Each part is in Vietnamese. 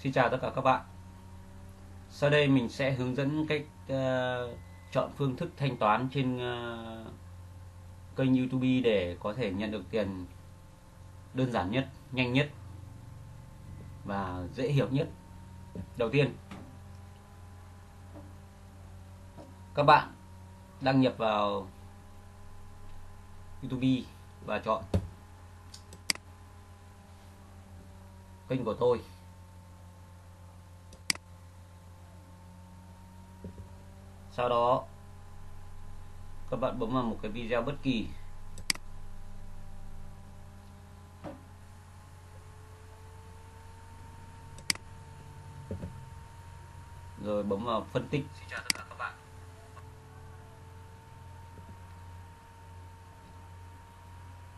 Xin chào tất cả các bạn. Sau đây mình sẽ hướng dẫn cách uh, chọn phương thức thanh toán trên uh, kênh YouTube để có thể nhận được tiền đơn giản nhất, nhanh nhất và dễ hiểu nhất. Đầu tiên các bạn đăng nhập vào YouTube và chọn kênh của tôi. Sau đó các bạn bấm vào một cái video bất kỳ. Rồi bấm vào phân tích. Xin chào tất cả các bạn.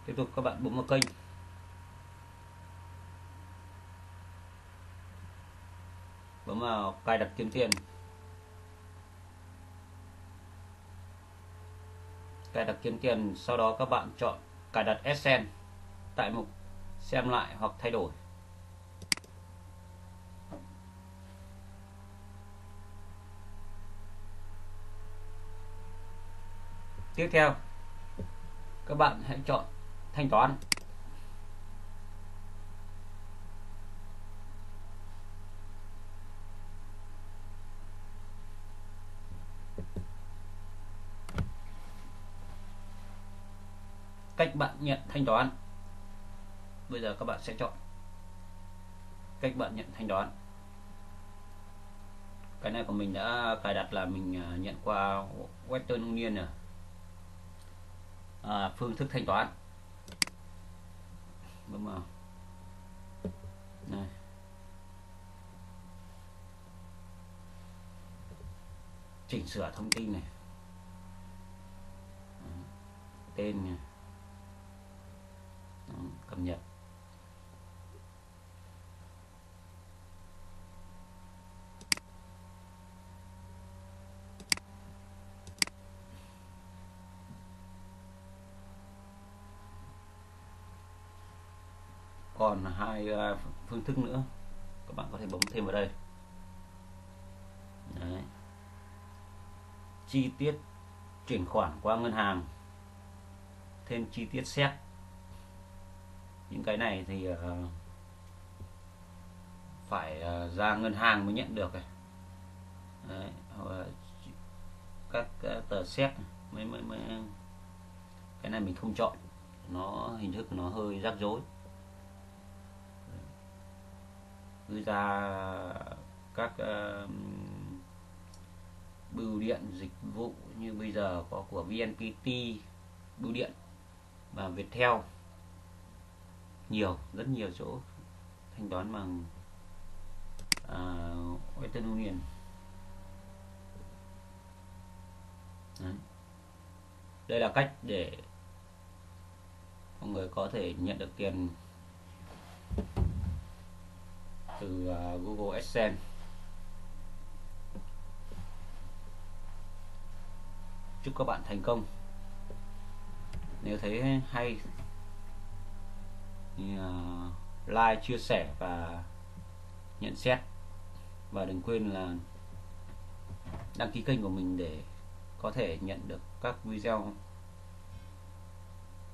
Tiếp tục các bạn bấm vào kênh. Bấm vào cài đặt kiếm tiền cài đặt kiếm tiền, sau đó các bạn chọn cài đặt Essence tại mục xem lại hoặc thay đổi. Tiếp theo, các bạn hãy chọn thanh toán. Cách bạn nhận thanh toán. Bây giờ các bạn sẽ chọn. Cách bạn nhận thanh toán. Cái này của mình đã cài đặt là mình à, nhận qua Western Union rồi à, phương thức thanh toán. Bấm vào này. Chỉnh sửa thông tin này. Tên này cập nhật. Còn hai à, phương thức nữa, các bạn có thể bấm thêm vào đây. Đấy. chi tiết chuyển khoản qua ngân hàng, thêm chi tiết xét những cái này thì uh, phải uh, ra ngân hàng mới nhận được này. Đấy, hoặc các uh, tờ xét mới, mới mới cái này mình không chọn. Nó hình thức nó hơi rắc rối. Đưa ra các uh, bưu điện dịch vụ như bây giờ có của VNPT bưu điện và Viettel nhiều rất nhiều chỗ thanh toán bằng uh, Western Union. Đấy. đây là cách để mọi người có thể nhận được tiền từ uh, Google AdSense. Chúc các bạn thành công. Nếu thấy hay Ờ, like, chia sẻ và nhận xét. Và đừng quên là đăng ký kênh của mình để có thể nhận được các video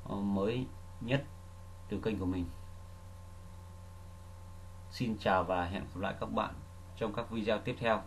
ờ, mới nhất từ kênh của mình. Xin chào và hẹn gặp lại các bạn trong các video tiếp theo.